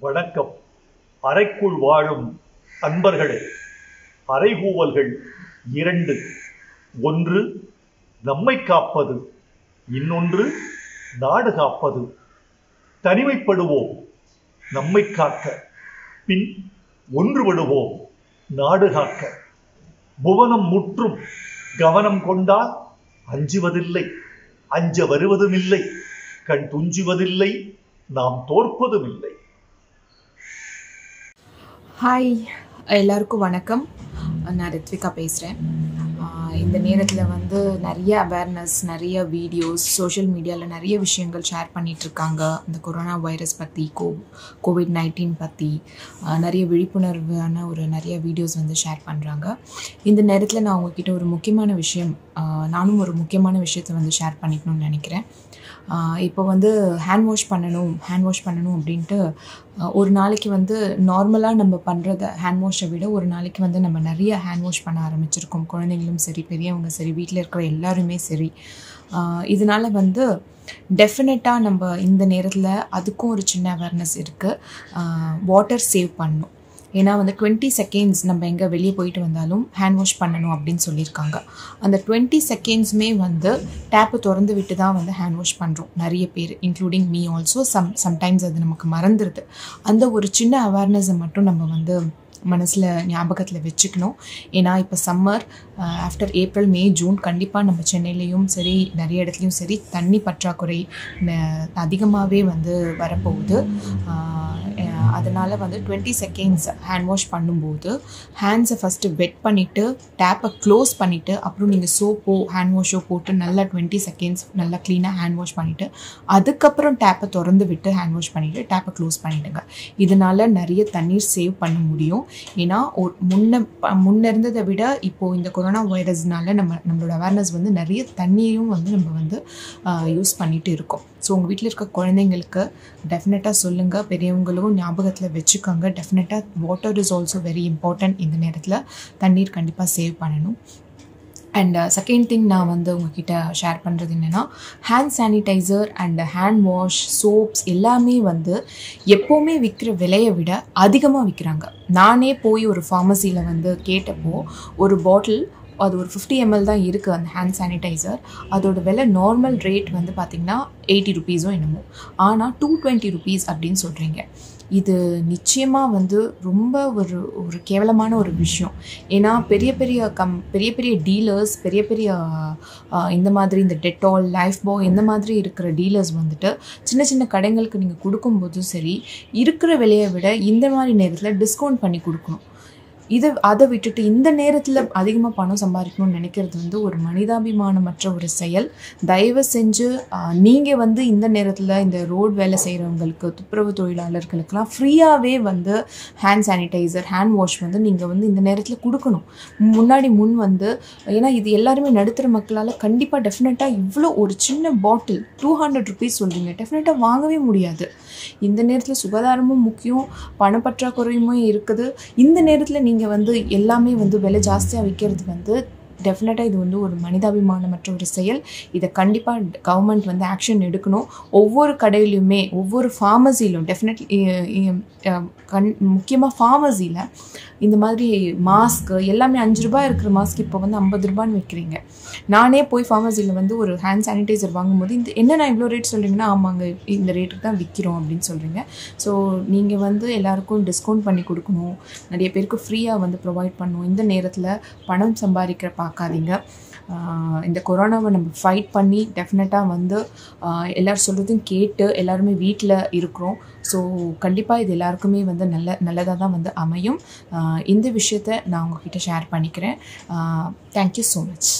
வணக்கம். அறைக்குள் வாழும் அன்பர்களே அறைகூவல்கள் இரண்டு. ஒன்று நம்மை காப்பது. இன்னொன்று நாடு காப்பது. தனிமைப்படுவோம் நம்மை காக்க. பின் ஒன்றுபடுவோம் நாடு காக்க. புவனம் முற்றும் கவனம் கொண்டால் அஞ்சுவதில்லை அஞ்ச வருவதுமில்லை கண் துஞ்சுவதில்லை நாம் தோற்பதுமில்லை. ஹாய் எல்லாருக்கும் வணக்கம். நான் ரித்விகா பேசுகிறேன் இந்த நேரத்தில் வந்து நிறைய அவேர்னஸ் நிறைய வீடியோஸ் சோஷியல் மீடியாவில் நிறைய விஷயங்கள் ஷேர் பண்ணிகிட்ருக்காங்க இந்த கொரோனா வைரஸ் பற்றி கோ கோவிட் நைன்டீன் பற்றி நிறைய விழிப்புணர்வான ஒரு நிறைய வீடியோஸ் வந்து ஷேர் பண்ணுறாங்க இந்த நேரத்தில் நான் உங்ககிட்ட ஒரு முக்கியமான விஷயம் நானும் ஒரு முக்கியமான விஷயத்தை வந்து ஷேர் பண்ணிக்கணும்னு நினைக்கிறேன். இப்போ வந்து ஹேண்ட் வாஷ் பண்ணணும் ஹேண்ட் வாஷ் பண்ணணும் அப்படின்ட்டு ஒரு நாளைக்கு வந்து நார்மலாக நம்ம பண்ணுறத ஹேண்ட் வாஷை விட ஒரு நாளைக்கு வந்து நம்ம நிறைய ஹேண்ட் வாஷ் பண்ண ஆரம்பிச்சிருக்கோம். குழந்தைங்களும் சரி பெரியவங்க சரி வீட்டில் இருக்கிற எல்லாருமே சரி. இதனால் வந்து டெஃபினட்டாக நம்ம இந்த நேரத்தில் அதுக்கும் ஒரு சின்ன அவேர்னஸ் இருக்குது வாட்டர் சேவ் பண்ணணும். ஏன்னா வந்து டுவெண்ட்டி செகண்ட்ஸ் நம்ம எங்கே வெளியே போயிட்டு வந்தாலும் ஹேண்ட் வாஷ் பண்ணணும் அப்படின்னு சொல்லியிருக்காங்க. அந்த டுவெண்ட்டி செகண்ட்ஸுமே வந்து டேப்பை திறந்து விட்டு தான் வந்து ஹேண்ட் வாஷ் பண்ணுறோம் நிறைய பேர் including me also some sometimes அது நமக்கு மறந்துடுது அந்த ஒரு சின்ன அவேர்னஸை மட்டும் நம்ம வந்து மனசில் ஞாபகத்தில் வச்சுக்கணும். ஏன்னா இப்போ summer after April May June கண்டிப்பாக நம்ம சென்னையிலையும் சரி நிறைய இடத்துலையும் சரி தண்ணி பற்றாக்குறை அதிகமாகவே வந்து வரப்போகுது. அதனால் வந்து டுவெண்ட்டி செகண்ட்ஸ் ஹேண்ட் வாஷ் பண்ணும்போது ஹேண்ட்ஸை ஃபஸ்ட்டு வெட் பண்ணிவிட்டு டேப்பை க்ளோஸ் பண்ணிவிட்டு அப்புறம் நீங்கள் சோப்போ ஹேண்ட் வாஷோ போட்டு நல்லா டுவெண்ட்டி செகண்ட்ஸ் நல்லா க்ளீனாக ஹேண்ட் வாஷ் பண்ணிவிட்டு அதுக்கப்புறம் டேப்பை திறந்து விட்டு ஹேண்ட் வாஷ் பண்ணிவிட்டு டேப்பை க்ளோஸ் பண்ணிவிடுங்க இதனால் நிறைய தண்ணீர் சேவ் பண்ண முடியும். ஏன்னா ஒரு முன்ன முன்ன இருந்ததை விட இப்போது இந்த கொரோனா வைரஸ்னால நம்ம நம்மளோட அவேர்னஸ் வந்து நிறைய தண்ணியும் வந்து நம்ம வந்து யூஸ் பண்ணிகிட்டு இருக்கோம். ஸோ உங்கள் வீட்டில் இருக்க குழந்தைங்களுக்கு டெஃபினட்டாக சொல்லுங்கள் பெரியவங்களும் ஞாபகத்தில் வச்சுக்கோங்க. டெஃபினட்டாக water is also very important இந்த நேரத்தில். தண்ணீர் கண்டிப்பாக சேவ் பண்ணணும். அண்ட் செகண்ட் திங் நான் வந்து உங்ககிட்ட ஷேர் பண்ணுறது என்னென்னா hand sanitiser and hand wash soaps எல்லாமே வந்து எப்போவுமே விற்கிற விலையை விட அதிகமாக விற்கிறாங்க நானே போய் ஒரு ஃபார்மசியில் வந்து கேட்டப்போ ஒரு பாட்டில் அது ஒரு ஃபிஃப்டி எம்எல் தான் இருக்குது அந்த ஹேண்ட் சானிடைசர் அதோட விலை நார்மல் ரேட் வந்து பார்த்திங்கன்னா எயிட்டி ருபீஸோ என்னமோ. ஆனால் டூ டுவெண்ட்டி ருபீஸ் அப்படின்னு சொல்கிறீங்க இது நிச்சயமாக வந்து ரொம்ப ஒரு ஒரு கேவலமான ஒரு விஷயம். ஏன்னா பெரிய பெரிய கம் பெரிய பெரிய டீலர்ஸ் பெரிய பெரிய இந்த மாதிரி இந்த டெட்டால் லைஃப் பாய் இந்த மாதிரி இருக்கிற டீலர்ஸ் வந்துட்டு சின்ன சின்ன கடைங்களுக்கு நீங்கள் கொடுக்கும்போதும் சரி இருக்கிற விலையை விட இந்த மாதிரி நேரத்தில் டிஸ்கவுண்ட் பண்ணி கொடுக்கணும். இதை அதை விட்டுட்டு இந்த நேரத்தில் அதிகமாக பணம் சம்பாதிக்கணும்னு நினைக்கிறது வந்து ஒரு மனிதாபிமானமற்ற ஒரு செயல். தயவு செஞ்சு நீங்கள் வந்து இந்த நேரத்தில் இந்த ரோட் வேலை செய்கிறவங்களுக்கு துப்புரவு தொழிலாளர்களுக்கெல்லாம் ஃப்ரீயாகவே வந்து ஹேண்ட் சானிடைசர் ஹேண்ட் வாஷ் வந்து நீங்கள் வந்து இந்த நேரத்தில் கொடுக்கணும். முன்னாடி முன் வந்து ஏன்னா இது எல்லாருமே நடுத்தர மக்களால் கண்டிப்பாக டெஃபினட்டாக இவ்வளோ ஒரு சின்ன பாட்டில் டூ ஹண்ட்ரட் ருபீஸ் சொல்கிறீங்க டெஃபினட்டாக வாங்கவே முடியாது. இந்த நேரத்தில் சுகாதாரமும் முக்கியம் பணப்பற்றாக்குறையுமே இருக்குது. இந்த நேரத்தில் நீங்கள் வந்து எல்லாமே வந்து விலை ஜாஸ்தியாக விற்கிறது வந்து டெஃபினட்டாக இது வந்து ஒரு மனிதாபிமானமற்ற ஒரு செயல். இதை கண்டிப்பாக கவர்மெண்ட் வந்து ஆக்ஷன் எடுக்கணும். ஒவ்வொரு கடையிலையுமே ஒவ்வொரு ஃபார்மசிலும் டெஃபினெட்லி கண் முக்கியமாக ஃபார்மசியில் இந்த மாதிரி மாஸ்க்கு எல்லாமே அஞ்சு ரூபாய் இருக்கிற மாஸ்க் இப்போ வந்து ஐம்பது ரூபான்னு விற்கிறீங்க நானே போய் ஃபார்மசியில் வந்து ஒரு ஹேண்ட் சானிடைசர் வாங்கும்போது இந்த என்ன நான் இவ்வளோ ரேட் சொல்கிறீங்கன்னா ஆமாங்க இந்த ரேட்டுக்கு தான் விற்கிறோம் அப்படின்னு சொல்கிறீங்க ஸோ நீங்கள் வந்து எல்லாருக்கும் டிஸ்கவுண்ட் பண்ணி கொடுக்கணும். நிறைய பேருக்கு ஃப்ரீயாக வந்து ப்ரொவைட் பண்ணணும். இந்த நேரத்தில் பணம் சம்பாதிக்கிற பார்க்காதீங்க. இந்த கொரோனாவை நம்ம ஃபைட் பண்ணி டெஃபினட்டாக வந்து எல்லோரும் சொல்கிறதையும் கேட்டு எல்லாருமே வீட்டில் இருக்கிறோம். ஸோ கண்டிப்பாக இது எல்லாருக்குமே வந்து நல்ல நல்லதாக தான் வந்து அமையும். இந்த விஷயத்த நான் உங்ககிட்ட ஷேர் பண்ணிக்கிறேன். Thank you so much